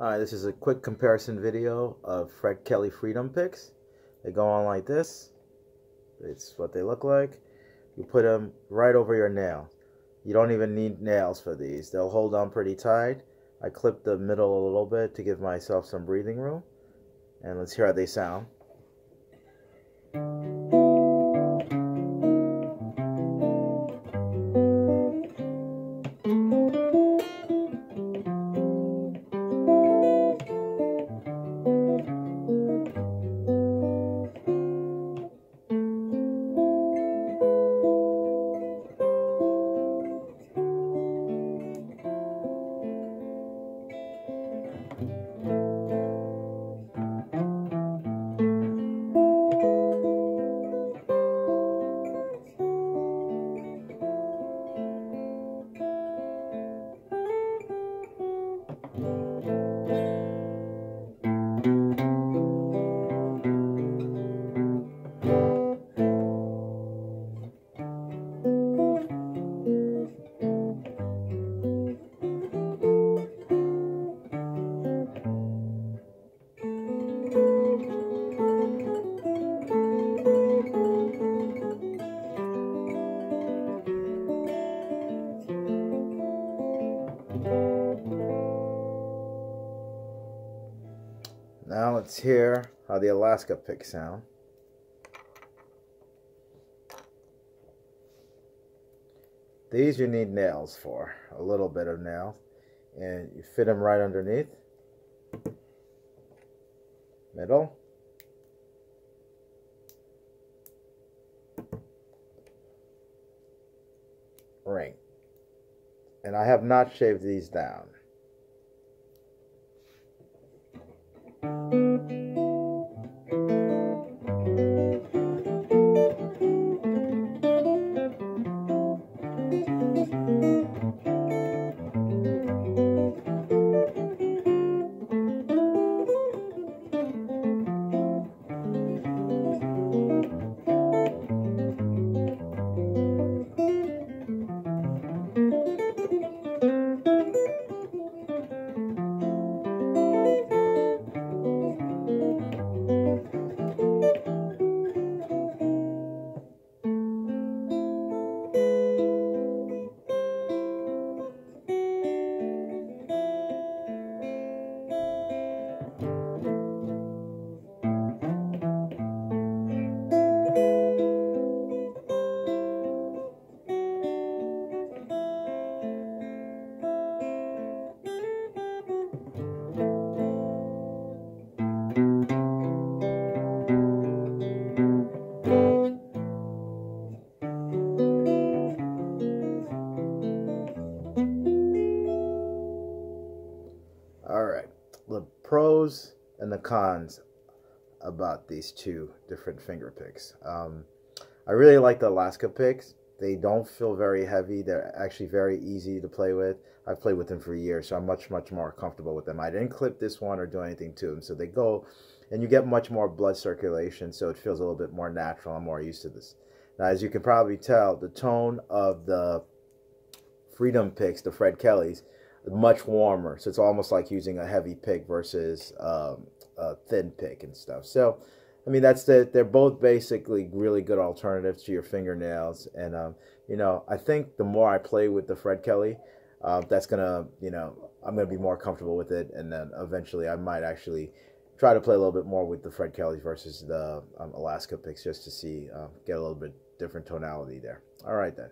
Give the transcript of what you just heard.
Alright, this is a quick comparison video of Fred Kelly Freedom picks. They go on like this. It's what they look like. You put them right over your nail. You don't even need nails for these. They'll hold on pretty tight. I clipped the middle a little bit to give myself some breathing room. And let's hear how they sound. Let's hear how the Alaska picks sound. These you need nails for, a little bit of nails, and you fit them right underneath, middle, ring. And I have not shaved these down. thank you pros and the cons about these two different finger picks. Um, I really like the Alaska picks. They don't feel very heavy. They're actually very easy to play with. I've played with them for years, so I'm much, much more comfortable with them. I didn't clip this one or do anything to them, so they go, and you get much more blood circulation, so it feels a little bit more natural. I'm more used to this. Now, as you can probably tell, the tone of the Freedom picks, the Fred Kellys, much warmer. So it's almost like using a heavy pick versus um, a thin pick and stuff. So, I mean, that's the, they're both basically really good alternatives to your fingernails. And, um, you know, I think the more I play with the Fred Kelly, uh, that's going to, you know, I'm going to be more comfortable with it. And then eventually I might actually try to play a little bit more with the Fred Kellys versus the um, Alaska picks just to see, uh, get a little bit different tonality there. All right, then.